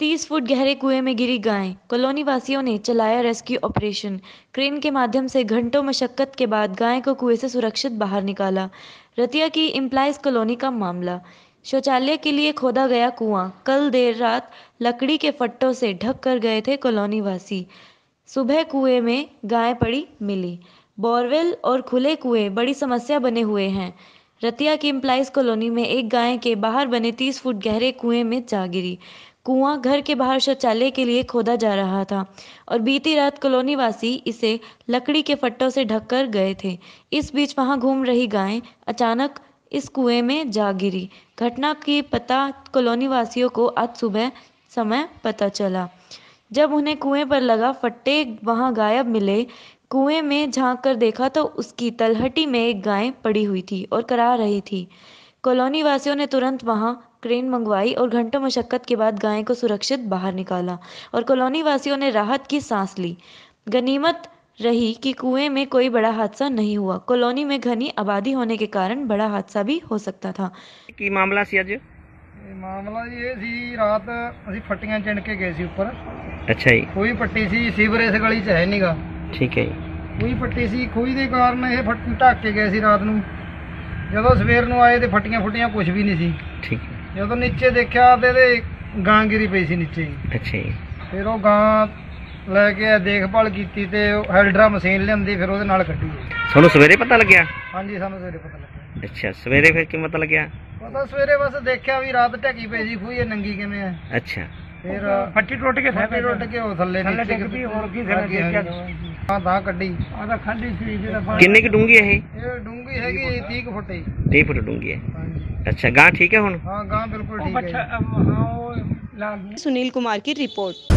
30 foot गहरे कुएँ में गिरी गाय। कॉलोनी वासियों ने चलाया रेस्क्यू ऑपरेशन। क्रेन के माध्यम से घंटों मशक्कत के बाद गाय को कुएँ से सुरक्षित बाहर निकाला। रतिया की इम्प्लाइज कॉलोनी का मामला। शौचालय के लिए खोदा गया कुआँ। कल देर रात लकड़ी के फट्टों से ढक कर गए थे कॉलोनी वासी सुबह कुएँ में गाय पड़ी मिली। बोरवेल और खुले कुएँ बड़ी समस्या बने हुए हैं। रतिया की इम्प्लाइज कॉलोनी में एक गाय के बाहर बने 30 फुट गहरे कुएँ में जा गिरी। कुआँ घर के बाहर शौचालय के लिए खोदा जा रहा था और बीती रात कॉलोनी वासी इसे लकड़ी के फट्टों से ढककर गए थे। इस बीच वहाँ घूम रही गाय अचानक इस कुएँ में जा गिरी। घटना की पता कॉलोनी वासियों को आज सुबह समय पता चला। जब उन्हें कुएँ पर लगा फट्टे, वहाँ गायब मिले। कुएँ में झाँक कर देखा तो उसकी तलहटी में एक गाय पड़ी हुई थी और करा रही थी। कॉलोनी वासियों ने तुरंत वहां क्रेन मंगवाई और घंटों मशक्कत के बाद गाय को सुरक्षित बाहर निकाला और कॉलोनी वासियों ने राहत की सांस ली गनीमत रही कि कुएं में कोई बड़ा हादसा नहीं हुआ कॉलोनी में घनी आबादी होने के कारण बड़ा हादसा भी हो सकता था ਕੀ ਮਾਮਲਾ ਸੀ ਅੱਜ ਇਹ ਮਾਮਲਾ ਜੀ ਇਹ ਸੀ ਰਾਤ ਅਸੀਂ ਫੱਟੀਆਂ ਚਿਣ ਕੇ ਗਏ ਸੀ ਉੱਪਰ ਅੱਛਾ ਜੀ ਖੂਹੀ ਪੱਟੀ ਸੀ ਸੀਵਰ ਇਸ ਗਲੀ 'ਚ ਹੈ ਨਹੀਂਗਾ ਠੀਕ ਹੈ ਜੀ ਖੂਹੀ ਪੱਟੀ ਸੀ ਖੂਹੀ ਦੇ ਕਾਰਨ ਇਹ ਫੱਟ ਢੱਕ ਕੇ ਗਏ ਸੀ ਰਾਤ ਨੂੰ ਜਦੋਂ ਸਵੇਰ ਨੂੰ ਆਏ ਤੇ ਫੱਟੀਆਂ ਫੁੱਟੀਆਂ ਕੁਝ ਵੀ ਨਹੀਂ ਸੀ। ਠੀਕ ਹੈ। ਜਦੋਂ ਨੀਚੇ ਦੇਖਿਆ ਤੇ ਇਹਦੇ ਗਾਂ ਗਿਰੀ ਪਈ ਸੀ ਨੀਚੇ ਹੀ। ਅੱਛਾ ਜੀ। ਫਿਰ ਉਹ ਗਾਂ ਲੈ ਕੇ ਦੇਖਭਾਲ ਕੀਤੀ ਤੇ ਉਹ ਹੈਲਡਰਾ ਮਸ਼ੀਨ ਲਿਆਂਦੀ ਫਿਰ ਉਹਦੇ ਨਾਲ ਕੱਢੀ। ਤੁਹਾਨੂੰ ਸਵੇਰੇ ਪਤਾ ਲੱਗਿਆ? ਹਾਂਜੀ ਸਾਨੂੰ ਸਵੇਰੇ ਪਤਾ ਲੱਗਿਆ। ਅੱਛਾ ਸਵੇਰੇ ਫਿਰ ਕਿਵੇਂ ਪਤਾ ਲੱਗਿਆ? ਪਤਾ ਸਵੇਰੇ ਬਸ ਦੇਖਿਆ ਵੀ ਰਾਤ ਢੱਕੀ ਪਈ ਸੀ ਖੂਹੀ ਇਹ ਨੰਗੀ ਕਿਵੇਂ ਹੈ ਅੱਛਾ। ਫਿਰ ਫੱਟੀ ਟੁੱਟ ਕੇ ਫੱਟੀ ਟੁੱਟ ਕੇ ਉਹ ਥੱਲੇ ਨੀਚੇ ਡਿੱਗ ਪਈ ਹੋਰ ਕੀ ਫਿਰ ਦੇਖਿਆ। ਹਾਂ ਤਾਂ ਕੱਢੀ। ਆ ਤਾਂ ਖਾਲੀ ਸੀ ਜਿਹੜਾ ਕਿੰਨੇ ਕੁ ਡੂੰਗੀ ਇਹ? ਇਹ ਡੂੰਗੀ ਹੈਗੀ 30 ਕੁ ਫੁੱਟ ਹੀ 30 ਫੁੱਟ ਡੂੰਗੀ ਹੈ ਹਾਂਜੀ ਅੱਛਾ ਗਾਂ ਠੀਕ ਹੈ ਹੁਣ ਹਾਂ ਗਾਂ ਬਿਲਕੁਲ ਠੀਕ ਹੈ ਜੀ। सुनील कुमार की रिपोर्ट